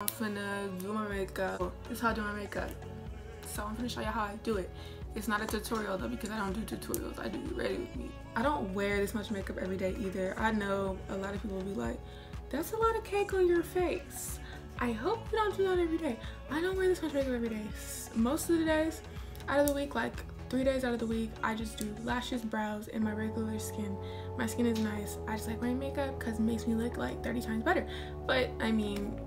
I'm finna do my makeup. Is how I do my makeup. So I'm finna show you how I do it. It's not a tutorial though because I don't do tutorials. I do ready with me. I don't wear this much makeup every day either. I know a lot of people will be like, that's a lot of cake on your face. I hope you don't do that every day. I don't wear this much makeup every day. Most of the days out of the week, like three days out of the week, I just do lashes, brows, and my regular skin. My skin is nice. I just like wearing makeup because it makes me look like 30 times better. But I mean,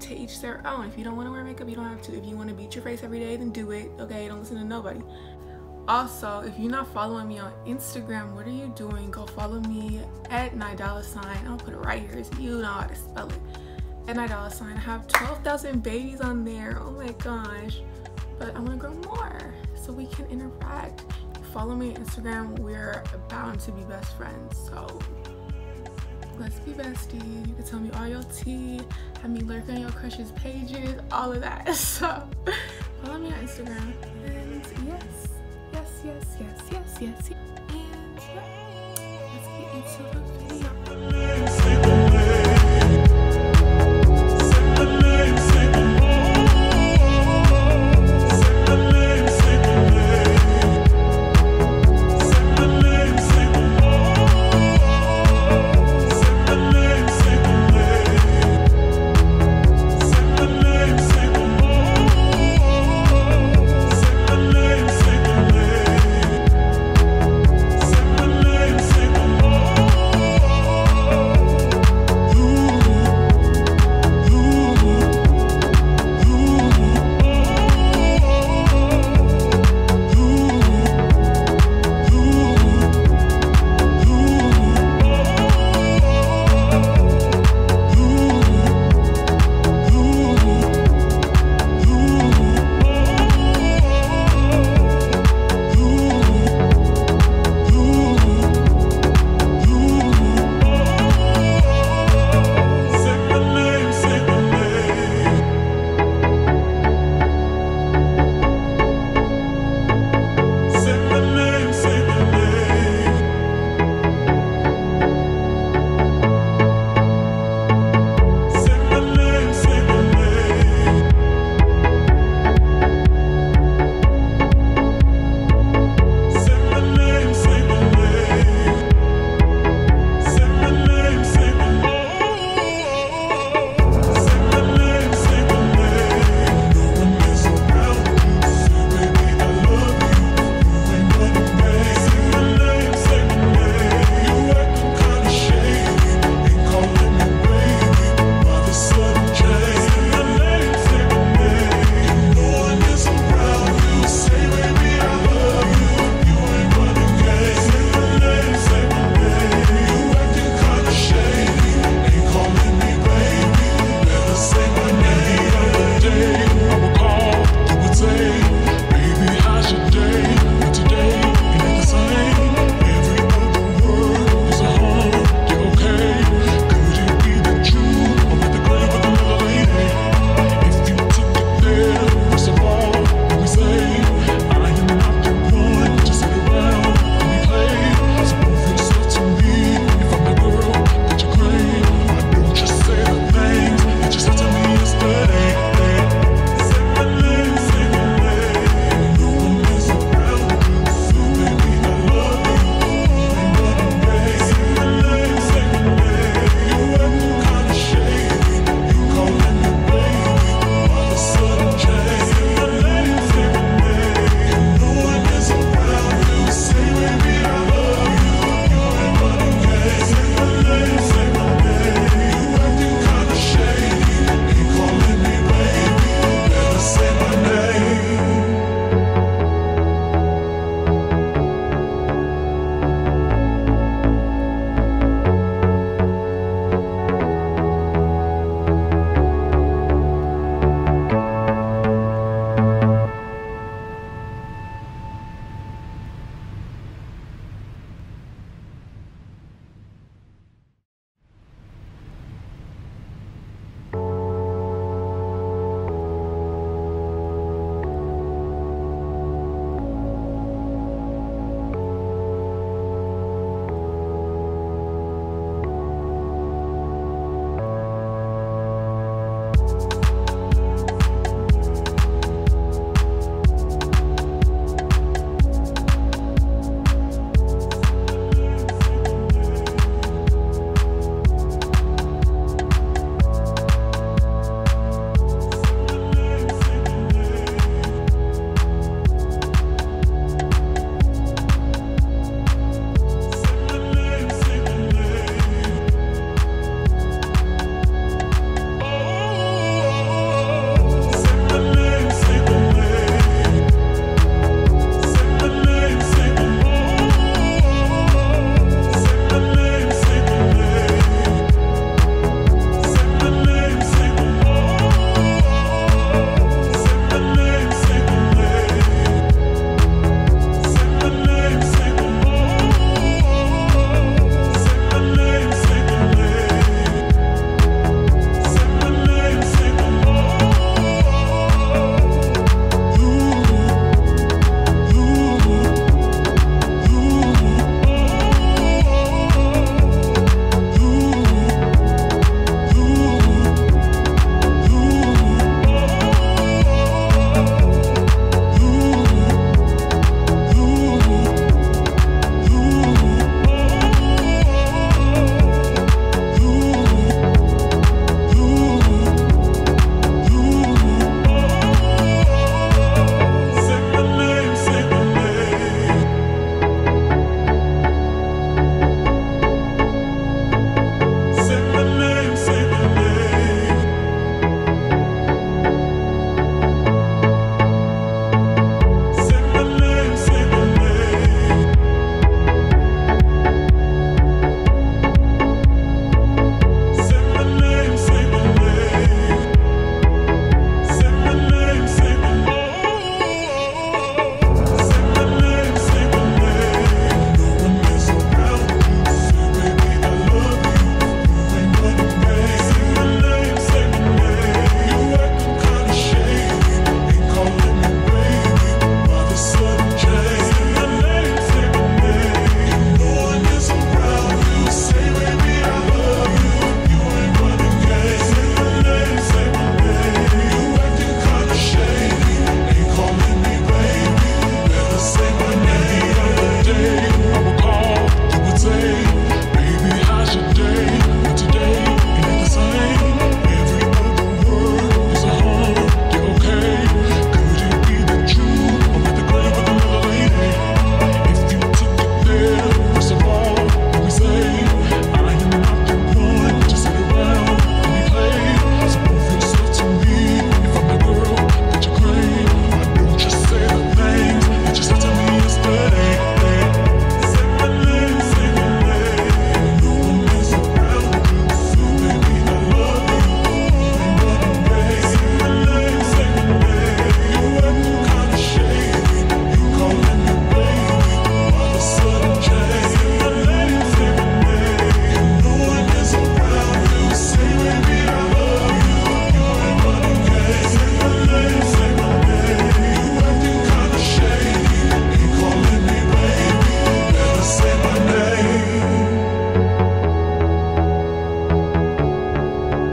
to each their own. If you don't want to wear makeup, you don't have to. If you want to beat your face every day, then do it. Okay, don't listen to nobody. Also, if you're not following me on Instagram, what are you doing? Go follow me at Nidala sign. I'll put it right here so you know how to spell it. At Nidala sign. I have 12,000 babies on there. Oh my gosh. But I want to grow more so we can interact. Follow me on Instagram. We're bound to be best friends. So let's be besties. You can tell me all your tea, have me lurk on your crush's pages, all of that. So follow me on Instagram. And yes, yes, yes, yes, yes, yes. And yeah, let's get into the video.